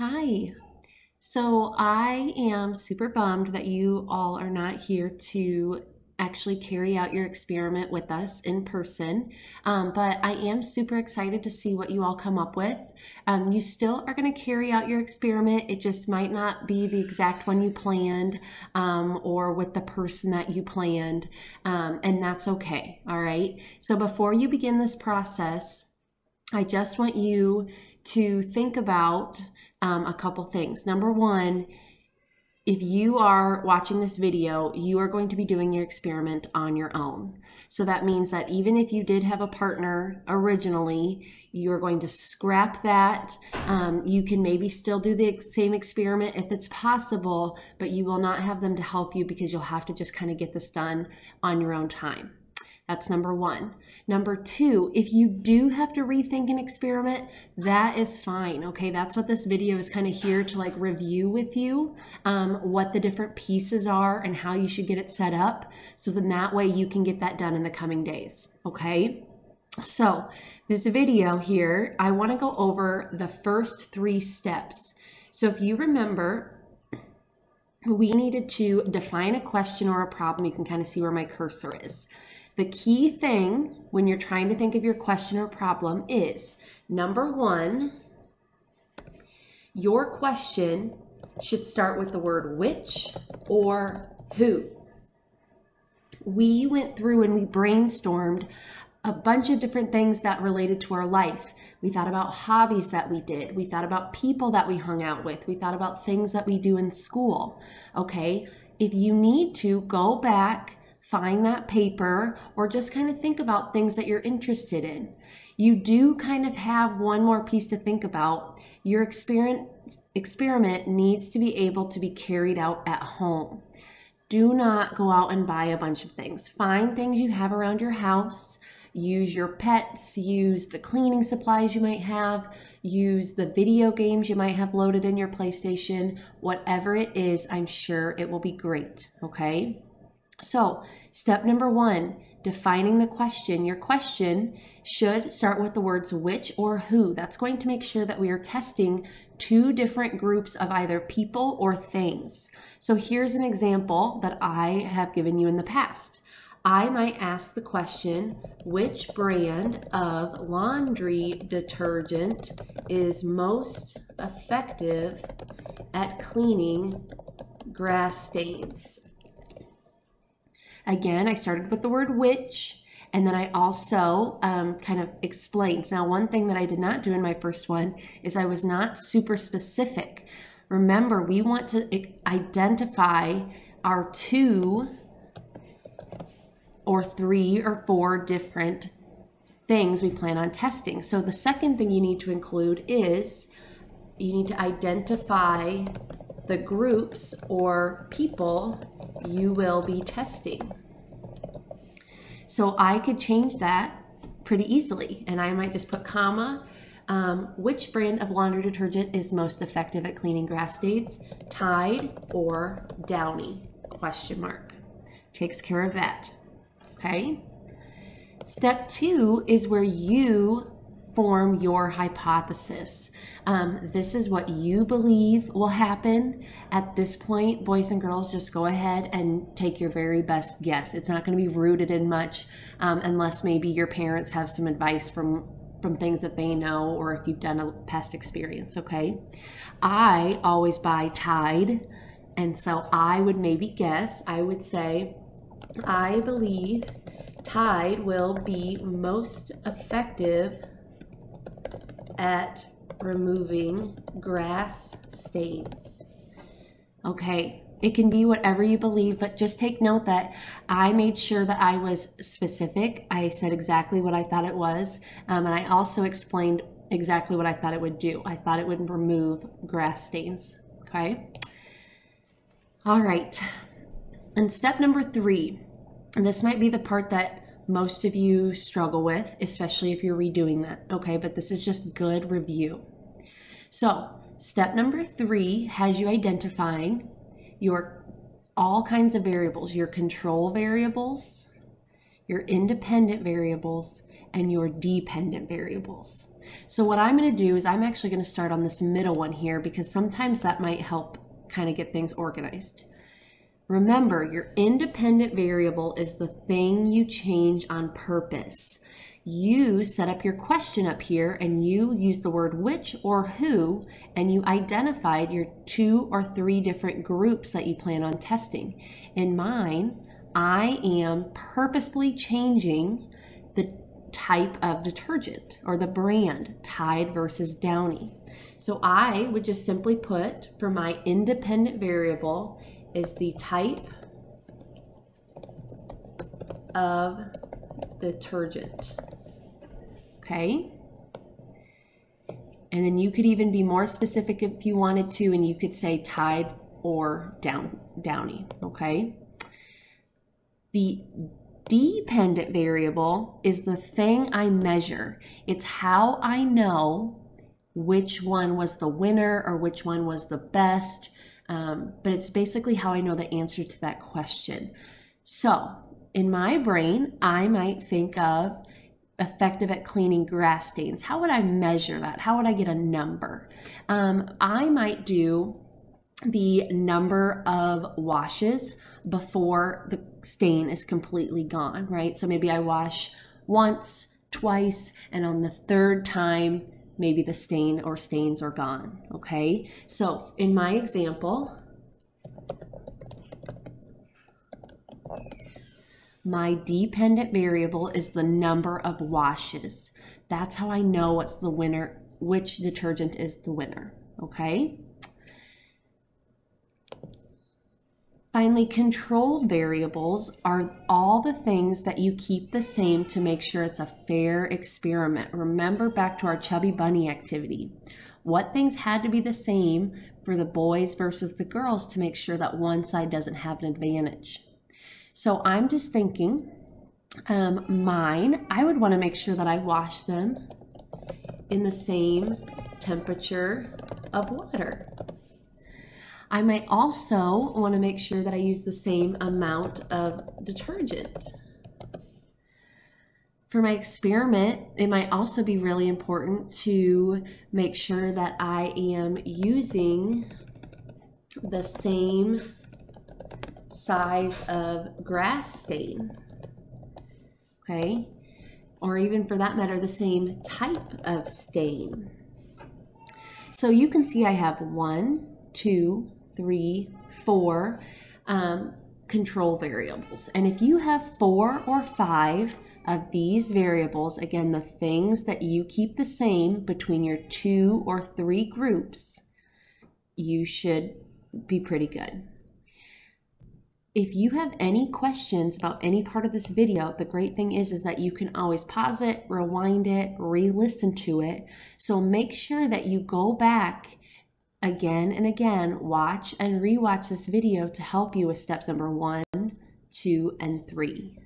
Hi. So I am super bummed that you all are not here to actually carry out your experiment with us in person. Um, but I am super excited to see what you all come up with. Um, you still are going to carry out your experiment. It just might not be the exact one you planned um, or with the person that you planned. Um, and that's okay. All right. So before you begin this process, I just want you to think about um, a couple things. Number one, if you are watching this video, you are going to be doing your experiment on your own. So that means that even if you did have a partner originally, you're going to scrap that. Um, you can maybe still do the same experiment if it's possible, but you will not have them to help you because you'll have to just kind of get this done on your own time. That's number one. Number two, if you do have to rethink an experiment, that is fine. Okay, that's what this video is kind of here to like review with you um, what the different pieces are and how you should get it set up. So then that way you can get that done in the coming days. Okay. So this video here, I want to go over the first three steps. So if you remember, we needed to define a question or a problem. You can kind of see where my cursor is. The key thing when you're trying to think of your question or problem is number one, your question should start with the word which or who. We went through and we brainstormed a bunch of different things that related to our life. We thought about hobbies that we did. We thought about people that we hung out with. We thought about things that we do in school. Okay. If you need to, go back find that paper or just kind of think about things that you're interested in. You do kind of have one more piece to think about. Your experiment experiment needs to be able to be carried out at home. Do not go out and buy a bunch of things. Find things you have around your house. Use your pets, use the cleaning supplies you might have, use the video games you might have loaded in your PlayStation. Whatever it is, I'm sure it will be great, okay? So, step number one, defining the question. Your question should start with the words which or who. That's going to make sure that we are testing two different groups of either people or things. So, here's an example that I have given you in the past. I might ask the question, which brand of laundry detergent is most effective at cleaning grass stains? Again, I started with the word which, and then I also um, kind of explained. Now, one thing that I did not do in my first one is I was not super specific. Remember, we want to identify our two or three or four different things we plan on testing. So the second thing you need to include is you need to identify the groups or people you will be testing. So I could change that pretty easily and I might just put comma, um, which brand of laundry detergent is most effective at cleaning grass stains? Tide or Downy? Question mark. Takes care of that. Okay. Step two is where you form your hypothesis. Um, this is what you believe will happen. At this point, boys and girls, just go ahead and take your very best guess. It's not going to be rooted in much um, unless maybe your parents have some advice from from things that they know or if you've done a past experience, okay? I always buy Tide, and so I would maybe guess, I would say, I believe Tide will be most effective at removing grass stains. Okay, it can be whatever you believe, but just take note that I made sure that I was specific. I said exactly what I thought it was, um, and I also explained exactly what I thought it would do. I thought it would remove grass stains. Okay. All right. And step number three, and this might be the part that most of you struggle with, especially if you're redoing that, okay? But this is just good review. So, step number three has you identifying your all kinds of variables, your control variables, your independent variables, and your dependent variables. So what I'm going to do is I'm actually going to start on this middle one here because sometimes that might help kind of get things organized. Remember, your independent variable is the thing you change on purpose. You set up your question up here and you use the word which or who, and you identified your two or three different groups that you plan on testing. In mine, I am purposely changing the type of detergent or the brand, Tide versus Downy. So I would just simply put for my independent variable is the type of detergent. Okay. And then you could even be more specific if you wanted to, and you could say Tide or down, Downy. Okay. The dependent variable is the thing I measure. It's how I know which one was the winner or which one was the best um, but it's basically how I know the answer to that question. So, in my brain, I might think of effective at cleaning grass stains. How would I measure that? How would I get a number? Um, I might do the number of washes before the stain is completely gone, right? So maybe I wash once, twice, and on the third time, maybe the stain or stains are gone, okay? So in my example, my dependent variable is the number of washes. That's how I know what's the winner, which detergent is the winner, okay? Finally, controlled variables are all the things that you keep the same to make sure it's a fair experiment. Remember back to our chubby bunny activity. What things had to be the same for the boys versus the girls to make sure that one side doesn't have an advantage. So I'm just thinking, um, mine, I would want to make sure that I wash them in the same temperature of water. I might also want to make sure that I use the same amount of detergent. For my experiment, it might also be really important to make sure that I am using the same size of grass stain, okay? Or even for that matter, the same type of stain. So you can see I have one, two, three, four um, control variables. And if you have four or five of these variables, again, the things that you keep the same between your two or three groups, you should be pretty good. If you have any questions about any part of this video, the great thing is, is that you can always pause it, rewind it, re-listen to it. So make sure that you go back again and again, watch and rewatch this video to help you with steps number one, two, and three.